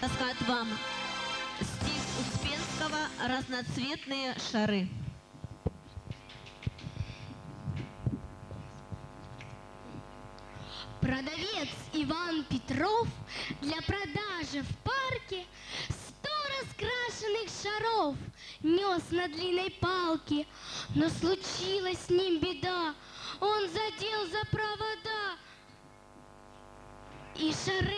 Рассказать вам стих Успенского «Разноцветные шары». Продавец Иван Петров для продажи в парке сто раскрашенных шаров нес на длинной палке. Но случилась с ним беда, он задел за провода. И шары,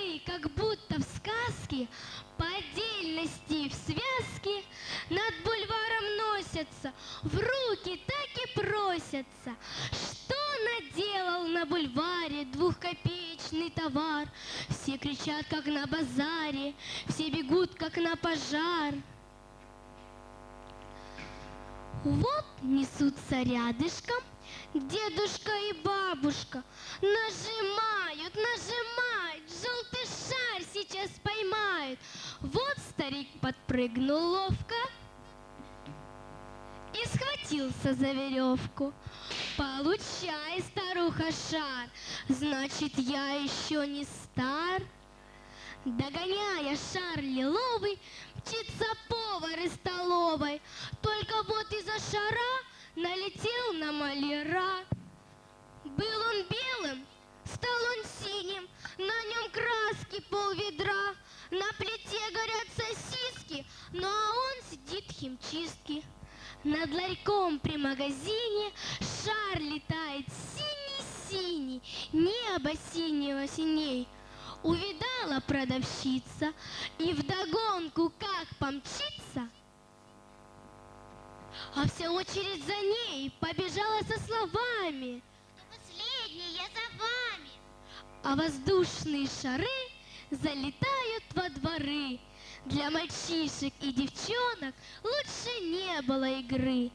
отдельности в связке над бульваром носятся, в руки так и просятся. Что наделал на бульваре двухкопеечный товар? Все кричат, как на базаре, все бегут, как на пожар. Вот несутся рядышком дедушка и бабушка. Нажимают, старик подпрыгнул ловко и схватился за веревку. Получай, старуха, шар, значит, я еще не стар. Догоняя шар лиловый, мчится повар из столовой. Только вот из-за шара налетел на маляра. Был он белым, стал он синим, на нем краски пол ведра. На плите горят ну а он сидит в химчистке. Над ларьком при магазине шар летает синий-синий, небо синего синей. Увидала продавщица и вдогонку как помчится, а вся очередь за ней побежала со словами. Последний, я за вами. А воздушные шары залетают во дворы. Для мальчишек и девчонок лучше не было игры.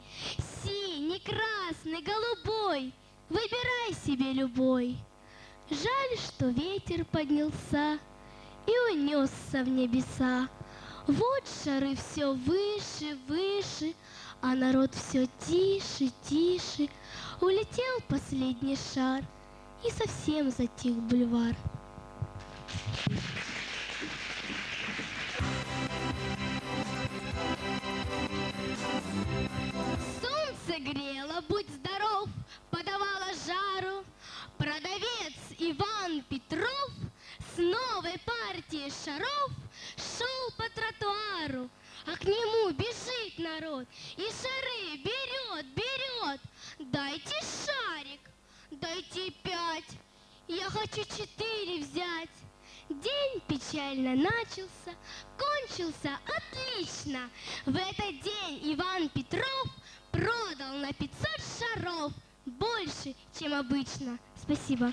Синий, красный, голубой, выбирай себе любой. Жаль, что ветер поднялся и унесся в небеса. Вот шары все выше, выше, а народ все тише, тише. Улетел последний шар, и совсем затих бульвар. Солнце партией шаров шел по тротуару, а к нему бежит народ и шары берет, берет. Дайте шарик, дайте пять, я хочу четыре взять. День печально начался, кончился отлично. В этот день Иван Петров продал на 500 шаров больше, чем обычно. Спасибо.